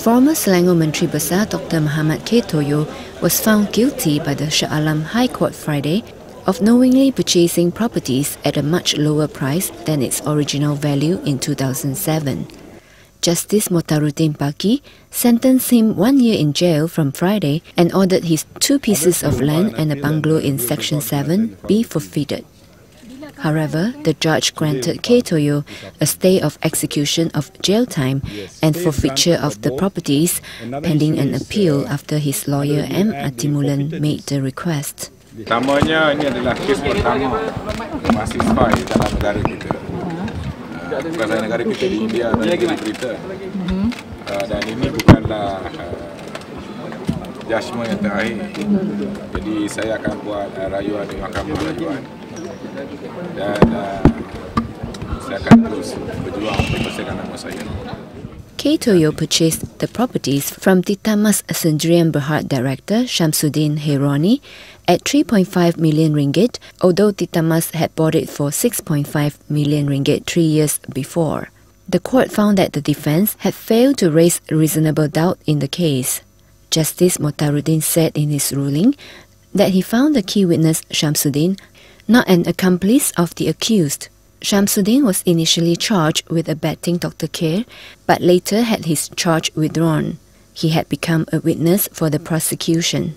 Former Selangor Menteri Besar Dr. Muhammad Khir Toyo was found guilty by the Shah Alam High Court Friday of knowingly purchasing properties at a much lower price than its original value in 2007. Justice Mohtarudin Baki sentenced him one year in jail from Friday and ordered his two pieces of land and a bungalow in Section 7 be forfeited. However, the judge granted Khir Toyo a stay of execution of jail time and forfeiture of the properties pending an appeal after his lawyer M. Athimulan made the request. Pertamanya ini adalah kes pertama mahasiswa di dalam negara kita. Uh, bukan sahaja negara kita di India dan negara kita. Uh, dan ini bukanlah uh, judgement yang terakhir. Jadi saya akan buat uh, rayuan di mahkamah rayuan. Toyo purchased the properties from Ditamas Sendirian Berhad director Shamsuddin Hayroni at 3.5 million ringgit, although Ditamas had bought it for 6.5 million ringgit three years before. The court found that the defense had failed to raise reasonable doubt in the case. Justice Mohtarudin said in his ruling that he found the key witness Shamsuddin not an accomplice of the accused. Shamsuddin was initially charged with abetting Dr. Khir, but later had his charge withdrawn. He had become a witness for the prosecution.